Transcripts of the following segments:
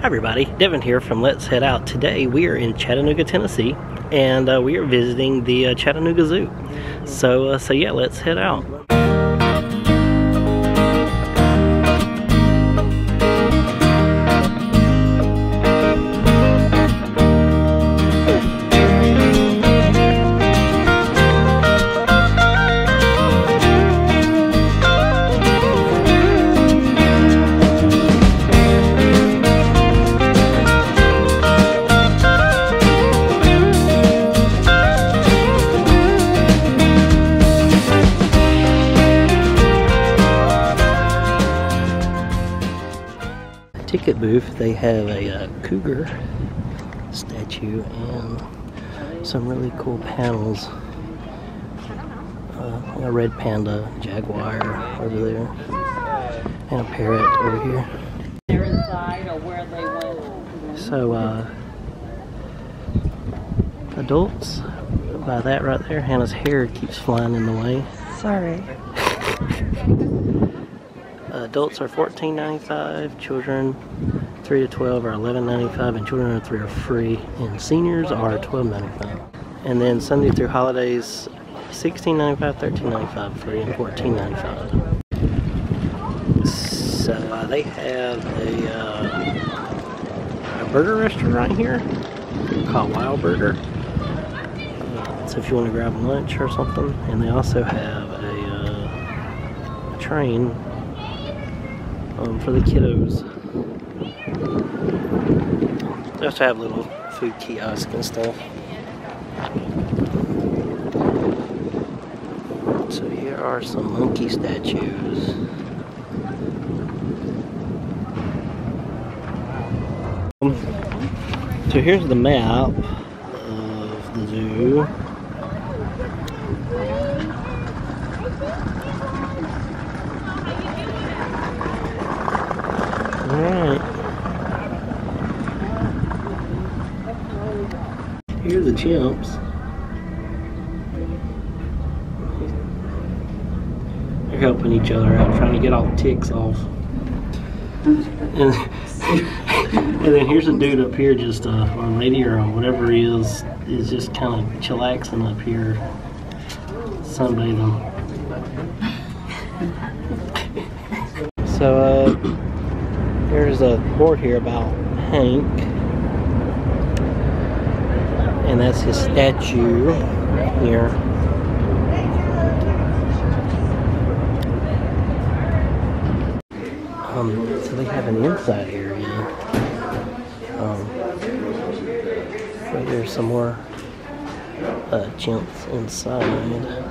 Hi everybody, Devin here from Let's Head Out. Today we are in Chattanooga, Tennessee, and uh, we are visiting the uh, Chattanooga Zoo. So, uh, so yeah, let's head out. They have a uh, cougar statue and some really cool panels. Uh, a red panda, jaguar over there, and a parrot over here. They're inside or where they went. So, uh, adults, by that right there, Hannah's hair keeps flying in the way. Sorry. Adults are $14.95, children 3 to 12 are $11.95, and children under 3 are free, and seniors are $12.95. And then Sunday through holidays, $16.95, $13.95 free, and $14.95. So uh, they have a, uh, a burger restaurant right here called Wild Burger. So if you want to grab lunch or something, and they also have a, uh, train um, for the kiddos. Also have little food kiosks and stuff. So here are some monkey statues. Um, so here's the map of the zoo. Alright. Here are the chimps. They're helping each other out, trying to get all the ticks off. And, and then here's a dude up here, just or a lady or whatever he is, is just kind of chillaxing up here, sunbathing. So, uh, there's a board here about Hank. And that's his statue here. Um, so they have an inside area. Um, right there's some more uh, chimps inside.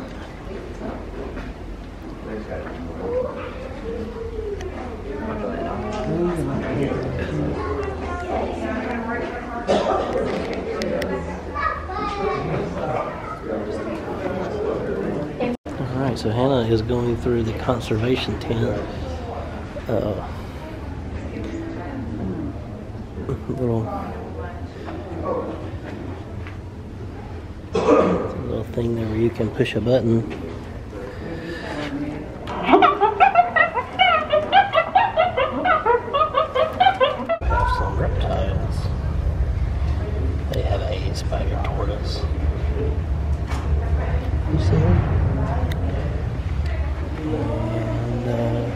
Alright, so Hannah is going through the conservation tent. Uh, little little thing there where you can push a button. Have some reptiles. They have a spider tortoise. You see him? And uh,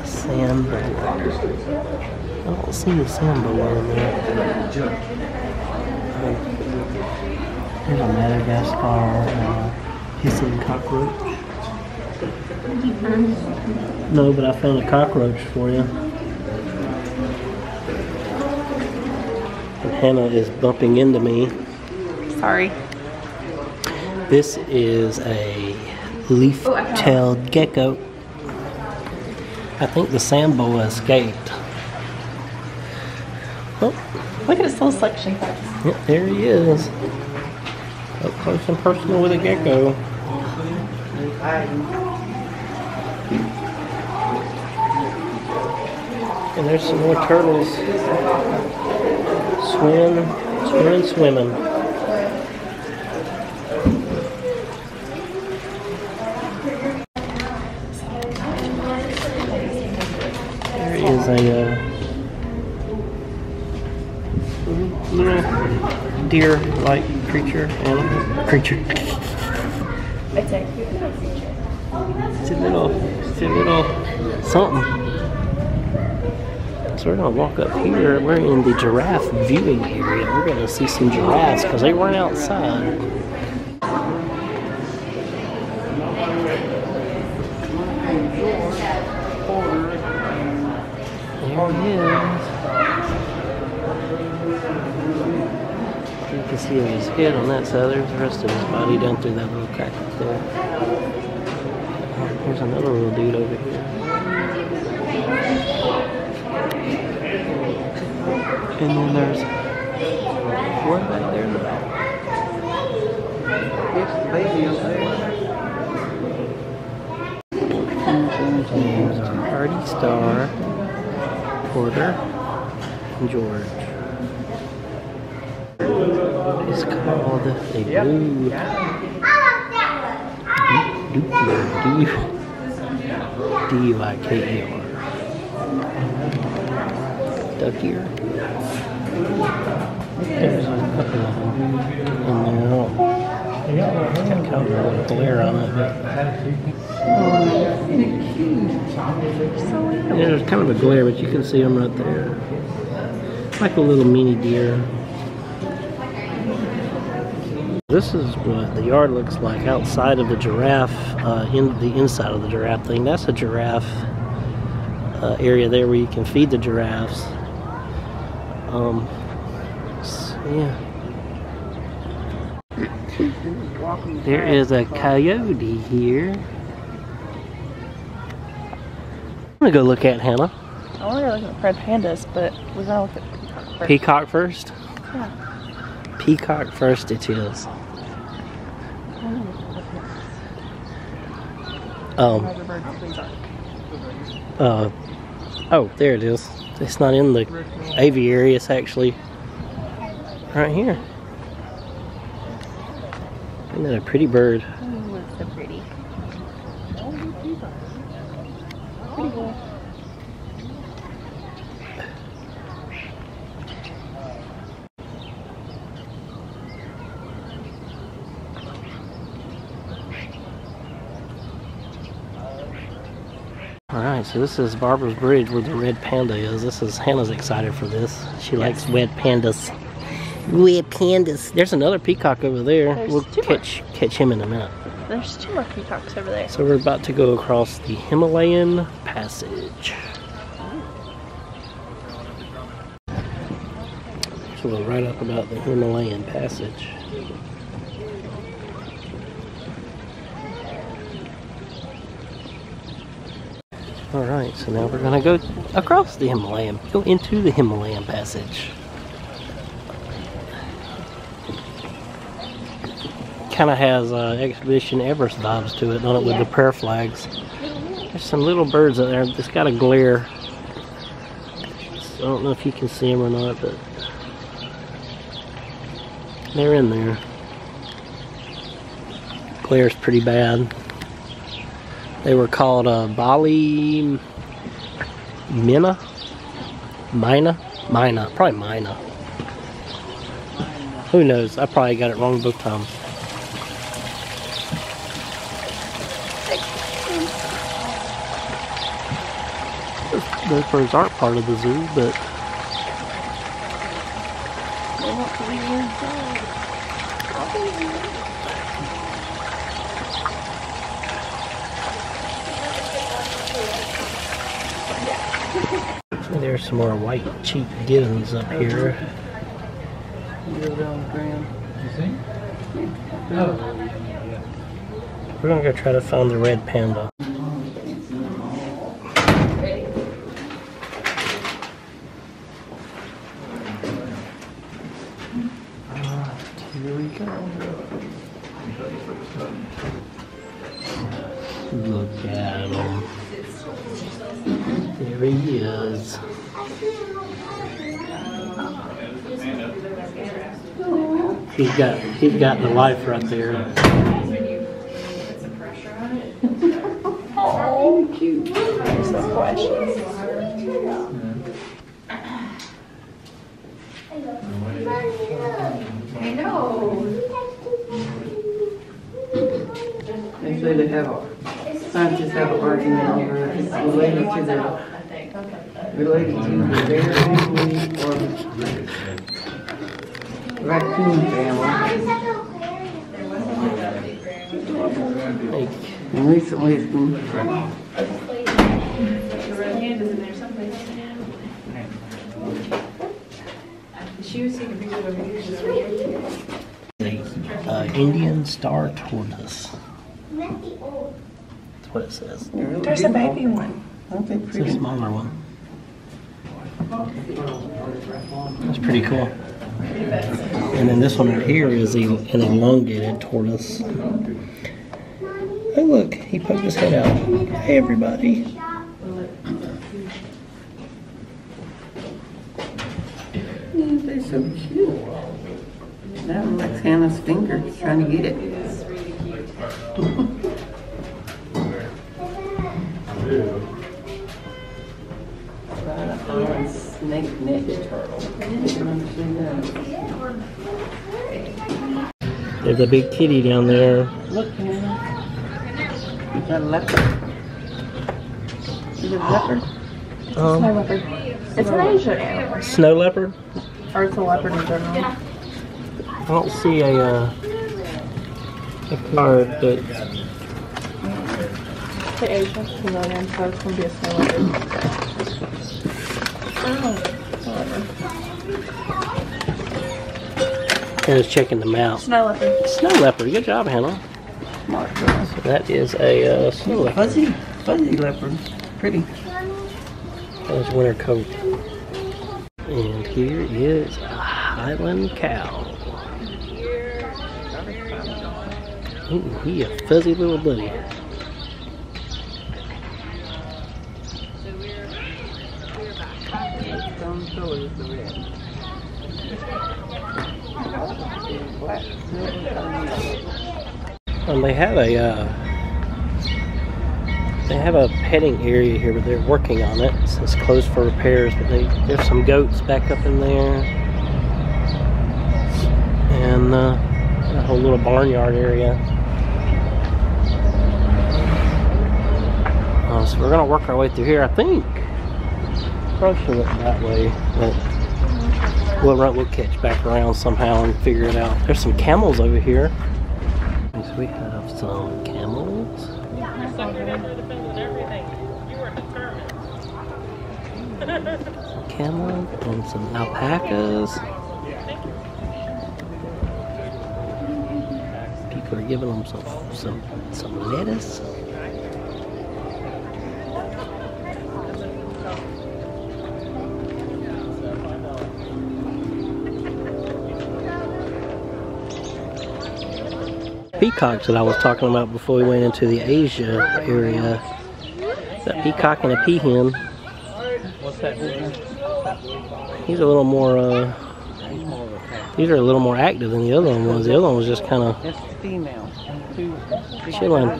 a sand boa. I don't see the sand boa in there. There's a Madagascar uh, hissing cockroach. No, but I found a cockroach for you. And Hannah is bumping into me. Sorry. This is a leaf-tailed gecko. I think the sand boa escaped. Oh, Look at his little suction cups. yep, there he is. Up close and personal with a gecko. And there's some more turtles. Swim, swimming, swimming. there is a uh, little deer-like creature, animal creature. it's a little creature. It's a little, it's a little something. So we're gonna walk up here. We're in the giraffe viewing area. We're gonna see some giraffes because they weren't outside. Is. You can see his head on that side. There's the rest of his body down through that little crack up there. Oh, Here's another little dude over here. And then there's one back there in the back. baby up there. There's our Hardy Star, Porter, and George. It's called a blue. D D U I K E R. Duck ear. There's a couple of them in there. Got kind of a little glare on it. Yeah, there's kind of a glare, but you can see them right there. Like a little mini deer. This is what the yard looks like outside of the giraffe, uh, in the inside of the giraffe thing. That's a giraffe uh, area there where you can feed the giraffes. Um, yeah. There is a coyote here. I'm gonna go look at Hannah. I want to go look at red pandas, but we're gonna look at peacock first. Peacock first. Yeah. Peacock first it is. Um, Where the bird please are. uh, oh, there it is. It's not in the aviary, it's actually right here. Isn't that a pretty bird? Ooh, it's so pretty. Pretty cool. Alright, so this is Barbara's Bridge where the red panda is. This is Hannah's excited for this. She likes red pandas. Red pandas. There's another peacock over there. There's we'll two more. catch catch him in a minute. There's two more peacocks over there. So we're about to go across the Himalayan Passage. So we're right up about the Himalayan Passage. Alright, so now we're gonna go across the Himalayan, go into the Himalayan Passage. Kind of has uh, Expedition Everest vibes to it, don't it, with the prayer flags. There's some little birds out there that's got a glare. I don't know if you can see them or not, but they're in there. Glare's pretty bad. They were called uh, Bali Mina? Mina? Mina. Probably Mina. Who knows? I probably got it wrong both times. Those birds aren't part of the zoo, but They want to be inside. There's some more white cheek gibbons up here. You go down the ground. You see? We're gonna go try to find the red panda. Alright, here we go. Look at him. There he is. He's got he's got the life right there. Oh, cute. I know. Say they have a, scientists have an argument over if it's related to the, related to the bear family or raccoon family. And recently it's been The uh, Indian star tortoise. That's what it says. There's a baby one. Aren't It's a smaller one. That's pretty cool. And then this one right here is an elongated tortoise. Oh look, he poked his head out. Hey everybody. They're so cute. That one likes Hannah's finger, trying to get it. Right, Snake neck turtle. That. There's a big kitty down there. Look, Hannah. You got a leopard. Is it a leopard? Um, leopard. It's an Asian animal. snow leopard. Or it's a leopard in general. I don't see a uh, a card, but The Asian chameleon, so it's gonna be a snow leopard. Hannah's checking them out. Snow leopard. Snow leopard. Good job, Hannah. Smart. So that is a uh, snow leopard. Fuzzy, fuzzy leopard. Pretty. That's winter coat. And here is a Highland cow. Ooh, he a fuzzy little buddy. Stone color is the red. Black, Um, they have a uh, they have a petting area here, but they're working on it. So it's closed for repairs. But they there's some goats back up in there, and uh, a whole little barnyard area. Uh, so we're gonna work our way through here. I think probably should look that way, but we'll we'll catch back around somehow and figure it out. There's some camels over here. We have some camels. Some camel and some alpacas. People are giving them some some some lettuce. Peacocks that I was talking about before we went into the Asia area. That peacock and a peahen. What's that? He's a little more, uh, these are a little more active than the other one was. The other one was just kind of female. Chilling.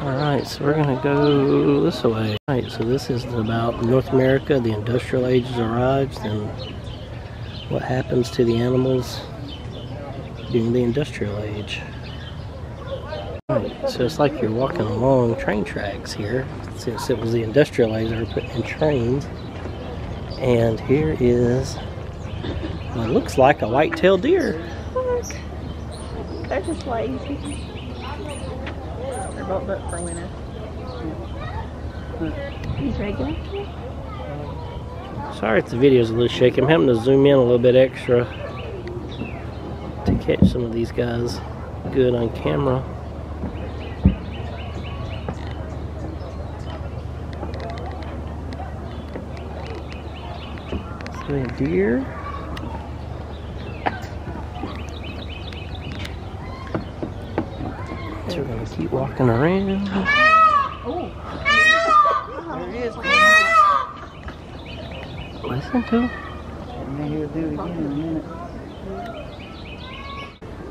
Alright, so we're gonna go this way. Alright, so this is about North America, the industrial age has arrived, and what happens to the animals during the industrial age. Alright, so it's like you're walking along train tracks here, since it was the industrial age they were putting in trains. And here is what looks like a white-tailed deer. They're just lazy. They're both up for winter. Hmm. He's regular. Sorry if the video's a little shaky. I'm having to zoom in a little bit extra to catch some of these guys good on camera. We have deer. So we're gonna keep walking around. There it is. Listen to 'em. And then he'll do it again in a minute.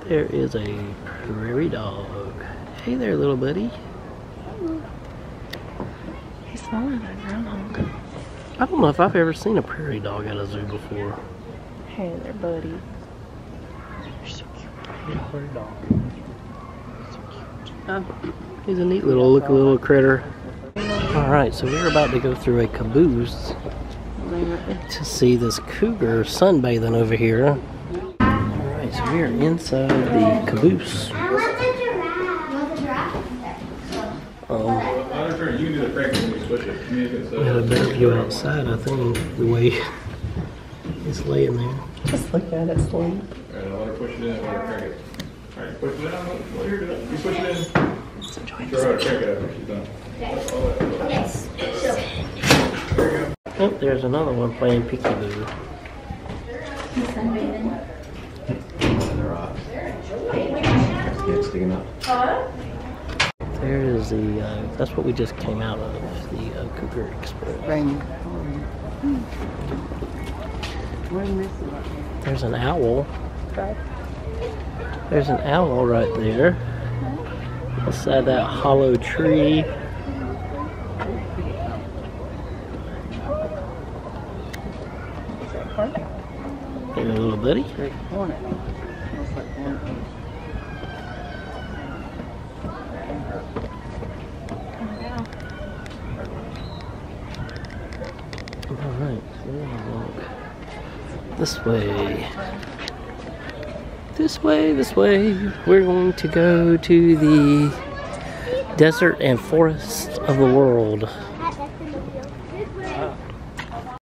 There is a prairie dog. Hey there, little buddy. He's smaller than a groundhog. I don't know if I've ever seen a prairie dog at a zoo before. Hey there, buddy. You're so cute. He's a neat little look little critter. Alright, so we're about to go through a caboose to see this cougar sunbathing over here. Alright, so we are inside the caboose. I want the giraffe. You want the giraffe? Um, I don't care. You can do the crank when we switch it. Me against we had a better view outside, I think, the way it's laying there. Just look at it sleep. Alright, I'll let her push it in. I'll let her crank it. Alright, push it in. Let her do it. You push it in. Show her how to crank it after she's done. Oh, there's another one playing peekaboo. There is the, uh, that's what we just came out of, the uh, Cougar Express. Rain. There's an owl. There's an owl right there. Beside that hollow tree. Hey, little buddy. great horned. Looks like hornet. Alright, so we're gonna walk this way. This way, this way. We're going to go to the desert and forest of the world.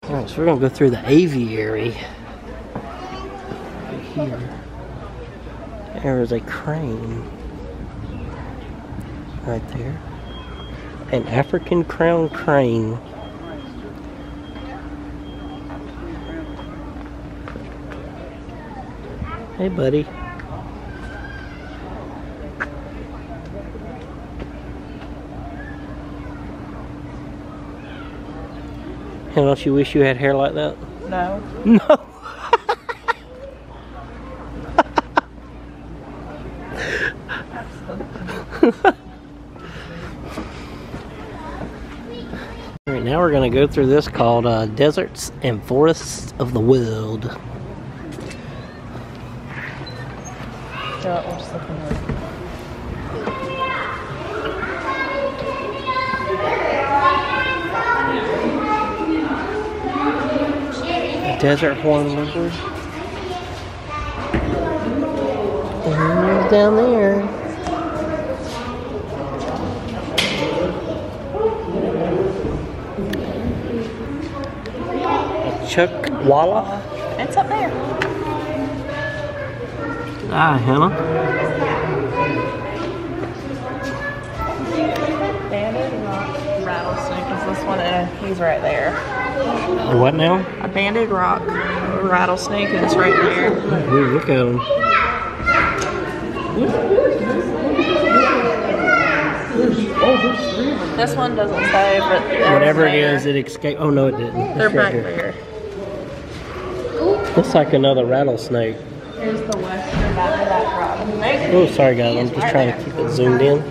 Alright, so we're gonna go through the aviary. Here. There is a crane. Right there. An African crown crane. Hey, buddy. Hey, don't you wish you had hair like that? No. No. All right, now we're going to go through this called uh, Deserts and Forests of the World. Yeah, we're just looking at Desert horn lizard. And down there. Chuckwalla. It's up there. Ah, Hannah. Banded rock rattlesnake is this one, and he's right there. What now? A banded rock rattlesnake, and it's right there. Ooh, look at him. This one doesn't say, but Whatever it is, it escaped. Oh no, it didn't. they're right back here. there. Looks like another rattlesnake. Here's the western back of that rattlesnake. Oh, sorry guys, I'm just trying to keep it zoomed in.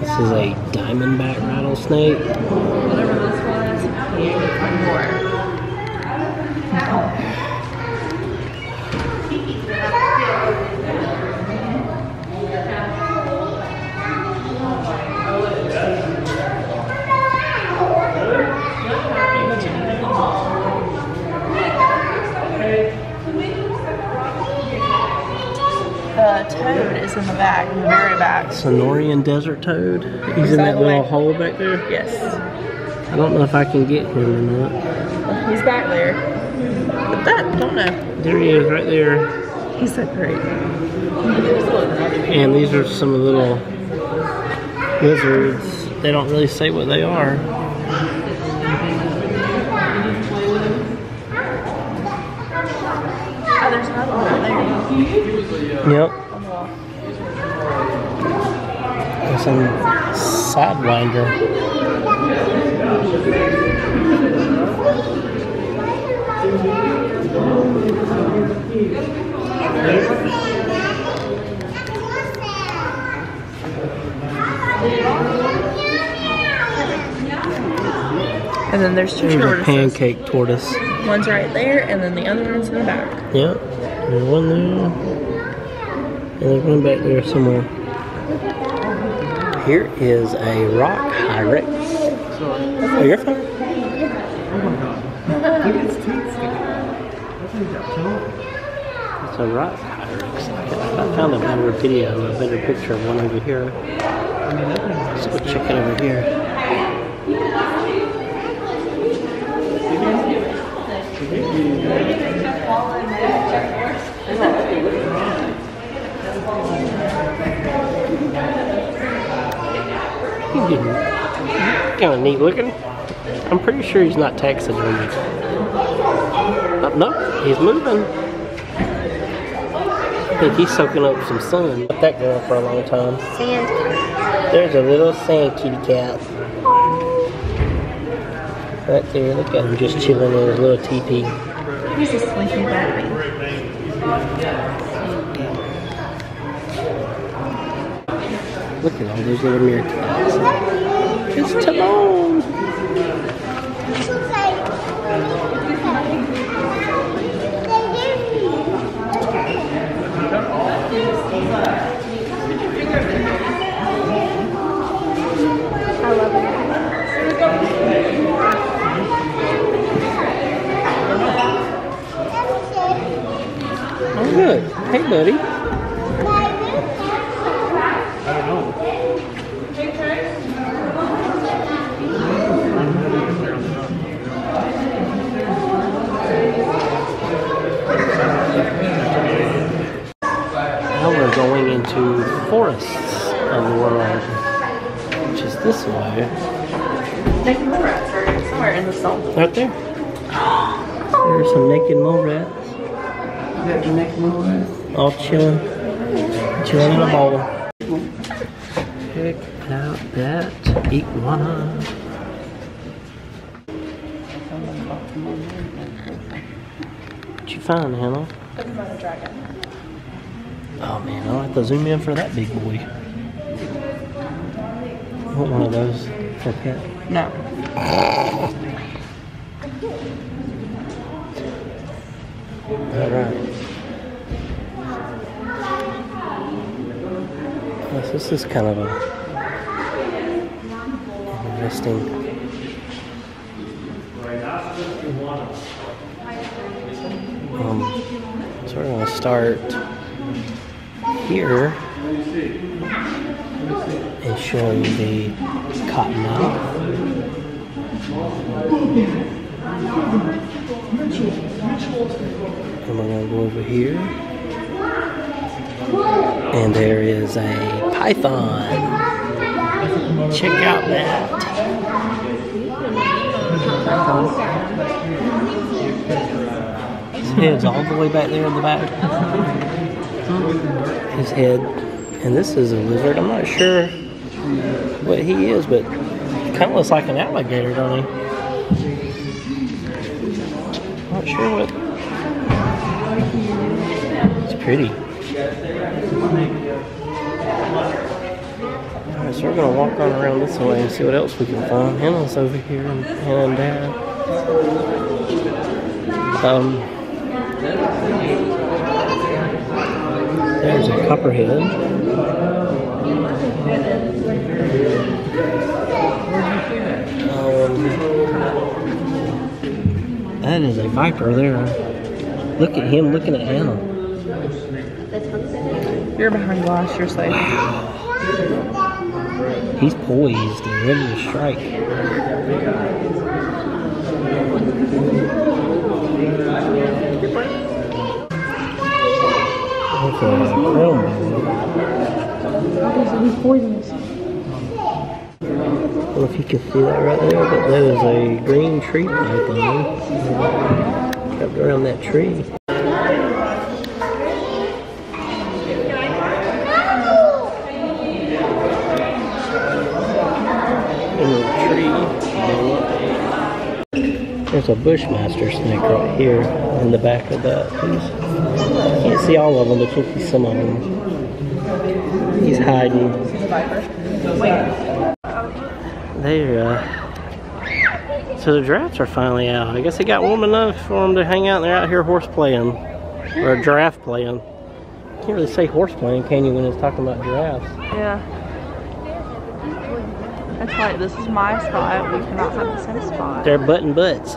This is a diamondback rattlesnake. Whatever this one is, he ain't one more. The toad is in the back, in the very back. Sonoran desert toad. He's He's in that little way- hole back there. Yes, I don't know if I can get him or not. he's back there. But that, don't know. There he is, right there. He's so great. And these are some little lizards. They don't really say what they are. Oh, there's another one there. Yep. Some sidewinder. And then there's two tortoises. pancake tortoise. One's right there, and then the other one's in the back. Yep. There's one there. And there's one back there somewhere. Here is a rock hyrax. Oh, you're fine. It's a rock hyrax. I found a better video, a better picture of one over here. So we'll check it over here. He's getting kind of neat looking. I'm pretty sure he's not taxidermy. Oh, uh, no, he's moving. I think he's soaking up some sun. Let that go for a long time. Sand. There's a little sand kitty cat. Right there, look at him just chilling in his little teepee. He's a sleepy baby. Look at all those little meerkats. It's Timon! I love it. Good. Hey, buddy. Now we're going into forests of the world, which is this way. Naked mole rats are somewhere in the salt. Right there. There's some naked mole rats, Is that the next one? all chilling, chilling in a bowl. Check out that iguana. What you find, Hannah? Oh man, I'll have to zoom in for that big boy. I want one of those for pet. No. All right. Yes, this is kind of a interesting. Um, so we're gonna start here and show you the cottonmouth. And we're gonna go over here. And there is a python. Check out that. His head's all the way back there in the back. His head. And this is a lizard. I'm not sure what he is, but kind of looks like an alligator, don't he? Not sure what. It's pretty. Alright, so we're gonna walk on around this way and see what else we can find. Hannah's over here and Hannah and Dad. Um, there's a copperhead. That is a viper there. Look at him looking at Hannah. You're behind glass, you're safe. He's poised and ready to strike. A crown I don't know if you can see that right there, but there is a green tree python wrapped around that tree. tree. There's a bushmaster snake right here in the back of that piece. Can't see all of them, but you can see some of them. He's hiding. There, uh, So the giraffes are finally out. I guess it got warm enough for them to hang out and they're out here horse playing. Or giraffe playing. Can't really say horse playing, can you, when it's talking about giraffes? Yeah. That's right. This is my spot. We cannot have the same spot. They're butting butts.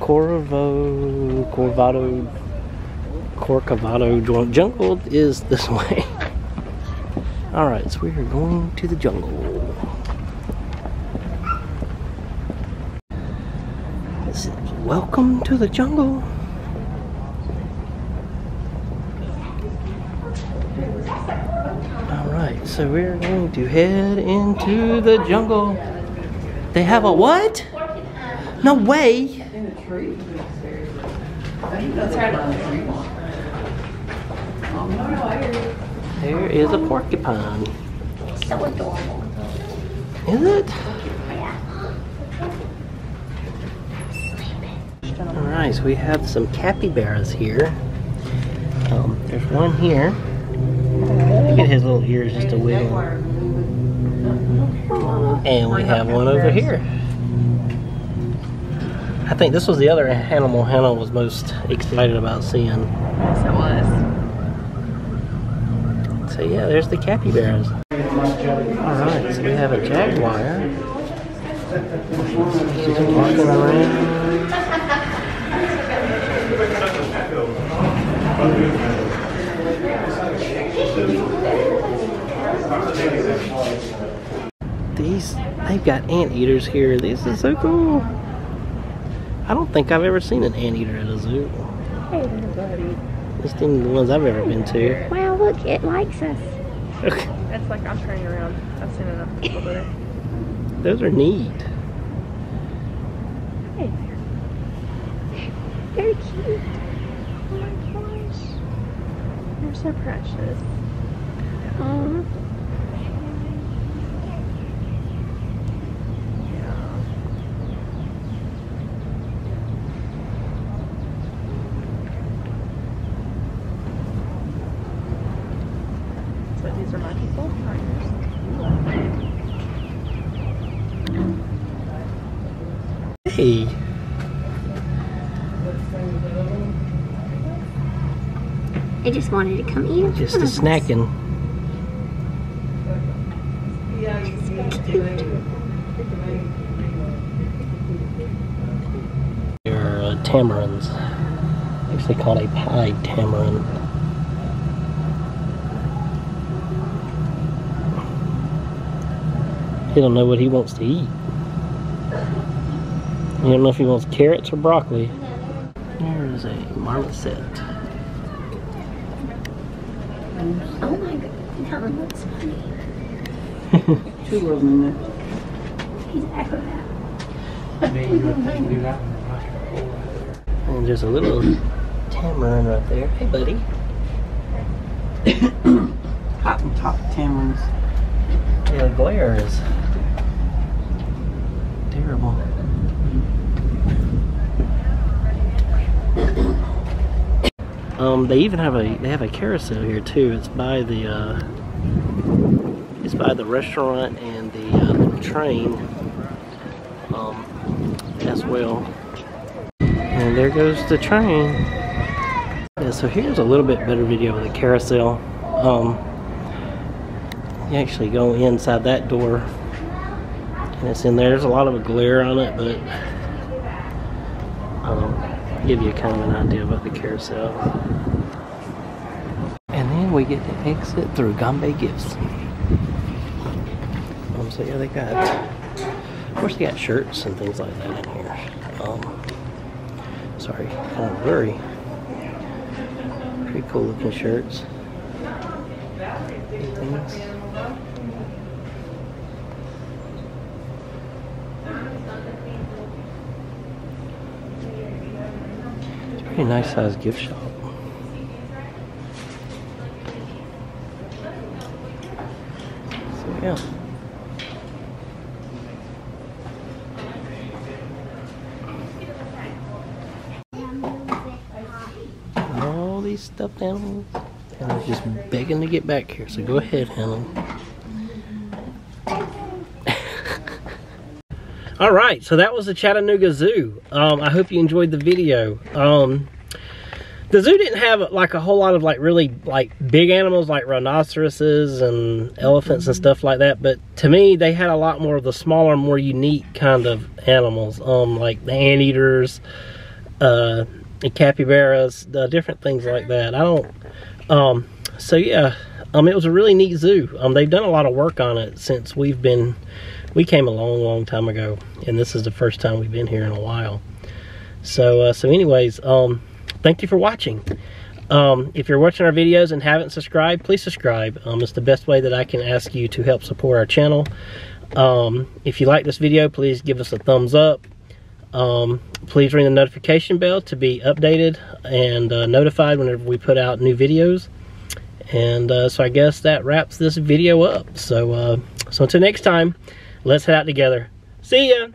Corvo Corvado Corcovado jungle is this way. Alright, so we are going to the jungle. Is welcome to the jungle. Alright, so we're going to head into the jungle. They have a what? No way! Right. There is a porcupine. So adorable. Is it? Alright, so we have some capybaras here. Um, there's one here. Look at his little ears just a wiggle. And we have one over here. I think this was the other animal Hannah was most excited about seeing. Yes, it was. So yeah, there's the capybaras. Alright, so we have a jaguar. She's walking around. These, they've got anteaters here. This is so cool. I don't think I've ever seen an anteater at a zoo. Hey, buddy. Least in the ones I've ever been to. Wow, look, it likes us. It's like I'm turning around. I've seen enough people it. Those are neat. Hey there. Very cute. Oh my gosh. You're so precious. Aw. So these are my people. Are yours? Hey. I just wanted to come eat. Just a snacking. They're uh, tamarins. Actually called a pied tamarin. He don't know what he wants to eat. You don't know if he wants carrots or broccoli. There's a marmoset. Oh my god. That looks funny. Two of them in there. He's acrobat. And there's a little tamarin right there. Hey, buddy. Hot Hottentot tamarins. Yeah, the glare is terrible. Um, they even have a they have a carousel here too. It's by the uh, it's by the restaurant and the uh, train um, as well. And there goes the train. Yeah, so here's a little bit better video of the carousel. Um, you actually go inside that door and it's in there. There's a lot of glare on it, but give you kind of an idea about the carousel. And then we get to exit through Gombe Gifts. Um, so yeah, they got, of course, they got shirts and things like that in here. Um, sorry, kind of blurry. Pretty cool looking shirts. things. Pretty nice sized gift shop. So yeah. all these stuffed animals and they're just begging to get back here so go ahead Helen all right so that was the Chattanooga Zoo. Um, I hope you enjoyed the video. Um, the zoo didn't have like a whole lot of like really like big animals like rhinoceroses and elephants and stuff like that but to me they had a lot more of the smaller more unique kind of animals um like the anteaters uh capybaras the different things like that. I don't um so yeah um it was a really neat zoo. Um they've done a lot of work on it since we've been we came a long long time ago and this is the first time we've been here in a while so uh, so anyways um thank you for watching um, if you're watching our videos and haven't subscribed, please subscribe. Um, it's the best way that I can ask you to help support our channel. Um, if you like this video, please give us a thumbs up. Um, please ring the notification bell to be updated and uh, notified whenever we put out new videos. And uh, so I guess that wraps this video up. So, uh, so until next time, let's head out together. See ya!